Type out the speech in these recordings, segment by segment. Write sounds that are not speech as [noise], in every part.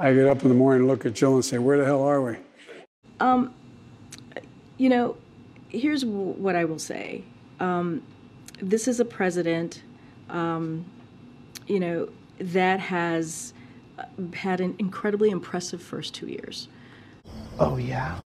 I get up in the morning and look at Jill and say, Where the hell are we? Um, you know, here's w- what I will say. Um, this is a president, um, you know, that has uh, had an incredibly impressive first two years. Oh, yeah.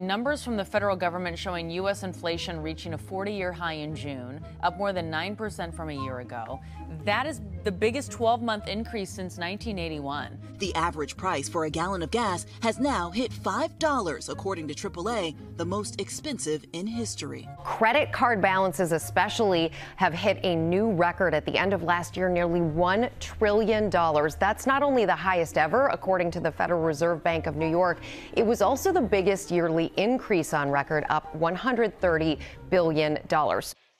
Numbers from the federal government showing U.S. inflation reaching a 40 year high in June, up more than 9% from a year ago. That is the biggest 12 month increase since 1981. The average price for a gallon of gas has now hit $5, according to AAA, the most expensive in history. Credit card balances, especially, have hit a new record at the end of last year nearly $1 trillion. That's not only the highest ever, according to the Federal Reserve Bank of New York, it was also the biggest yearly increase on record, up $130 billion.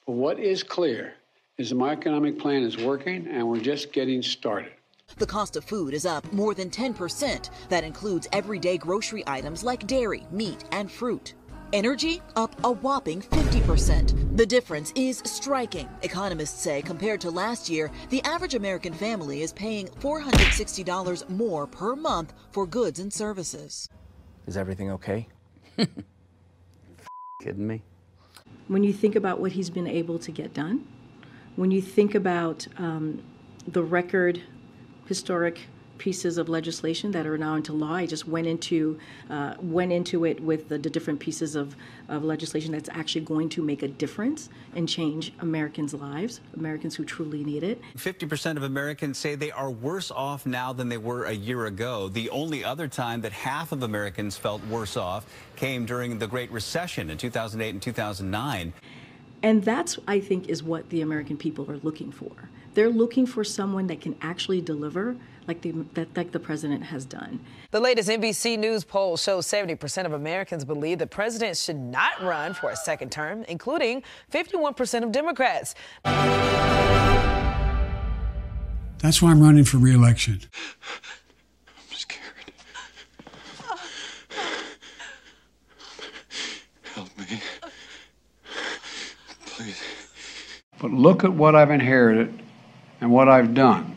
What is clear is my economic plan is working and we're just getting started. The cost of food is up more than 10%. That includes everyday grocery items like dairy, meat, and fruit. Energy up a whopping 50%. The difference is striking. Economists say compared to last year, the average American family is paying $460 more per month for goods and services. Is everything okay? [laughs] Kidding me? When you think about what he's been able to get done, when you think about um, the record historic pieces of legislation that are now into law. I just went into uh, went into it with the, the different pieces of, of legislation that's actually going to make a difference and change Americans' lives, Americans who truly need it. 50% of Americans say they are worse off now than they were a year ago. The only other time that half of Americans felt worse off came during the Great Recession in 2008 and 2009. And that's, I think, is what the American people are looking for. They're looking for someone that can actually deliver like the, that, like the president has done. The latest NBC News poll shows 70% of Americans believe the president should not run for a second term, including 51% of Democrats. That's why I'm running for reelection. I'm scared. Help me. Please. But look at what I've inherited and what I've done.